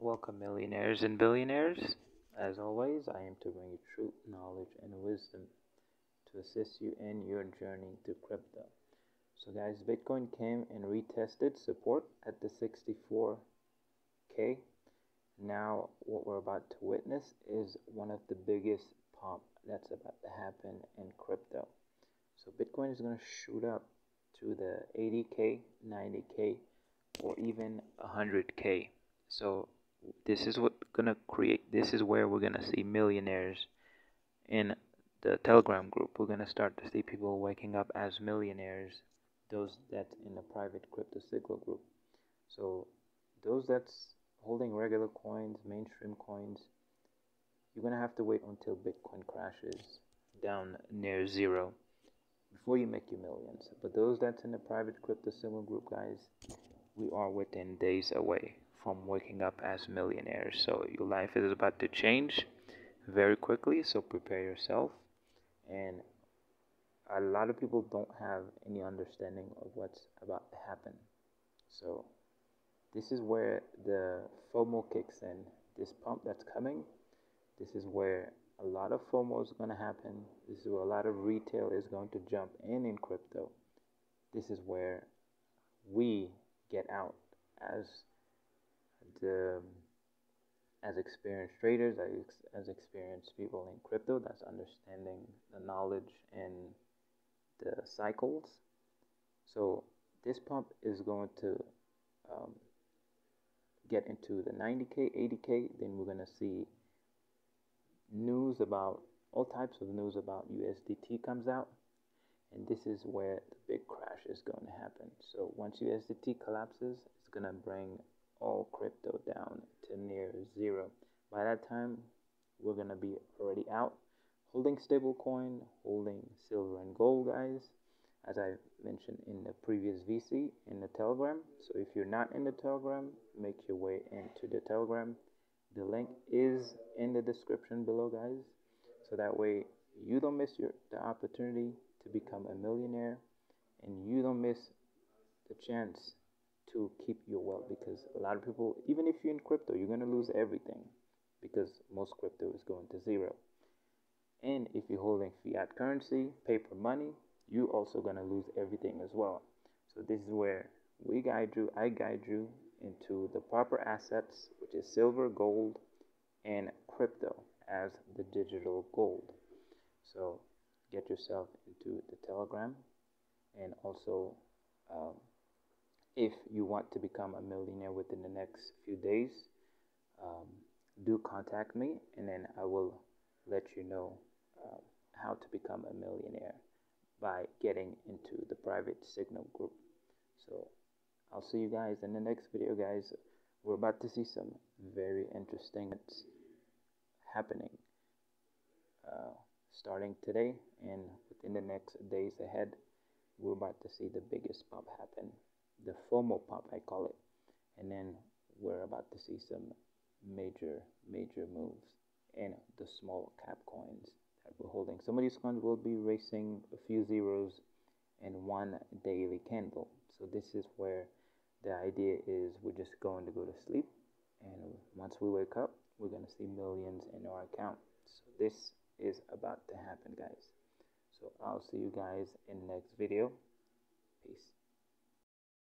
Welcome, millionaires and billionaires. As always, I am to bring you truth, knowledge, and wisdom to assist you in your journey to crypto. So, guys, Bitcoin came and retested support at the 64k. Now, what we're about to witness is one of the biggest pump that's about to happen in crypto. So, Bitcoin is going to shoot up to the 80k, 90k, or even 100k. So, this is what gonna create this is where we're gonna see millionaires in the telegram group. We're gonna start to see people waking up as millionaires those that in the private crypto signal group. So those that's holding regular coins mainstream coins you're gonna have to wait until bitcoin crashes down near zero before you make your millions. But those that's in the private crypto signal group guys we are within days away from waking up as millionaires. So your life is about to change very quickly, so prepare yourself. And a lot of people don't have any understanding of what's about to happen. So this is where the FOMO kicks in. This pump that's coming, this is where a lot of FOMO is going to happen. This is where a lot of retail is going to jump in in crypto. This is where we get out as the as experienced traders, as, as experienced people in crypto, that's understanding the knowledge and the cycles. So this pump is going to um, get into the 90k, 80k. Then we're going to see news about all types of news about USDT comes out, and this is where the big crash is going to happen. So once USDT collapses, it's going to bring all crypto down to near zero. By that time, we're to be already out holding stablecoin, holding silver and gold, guys, as I mentioned in the previous VC in the Telegram. So if you're not in the Telegram, make your way into the Telegram. The link is in the description below, guys. So that way you don't miss your the opportunity to become a millionaire and you don't miss the chance to keep your wealth because a lot of people, even if you're in crypto, you're going to lose everything because most crypto is going to zero. And if you're holding fiat currency, paper money, you're also going to lose everything as well. So this is where we guide you, I guide you into the proper assets, which is silver, gold, and crypto as the digital gold. So get yourself into the Telegram and also um, if you want to become a millionaire within the next few days, um, do contact me and then I will let you know uh, how to become a millionaire by getting into the private signal group. So I'll see you guys in the next video, guys. We're about to see some very interesting happening uh, starting today and within the next days ahead. We're about to see the biggest pump happen the FOMO pump, I call it. And then we're about to see some major, major moves in the small cap coins that we're holding. Some of these coins will be racing a few zeros in one daily candle. So this is where the idea is we're just going to go to sleep. And once we wake up, we're going to see millions in our account. So this is about to happen, guys. So I'll see you guys in the next video. Peace.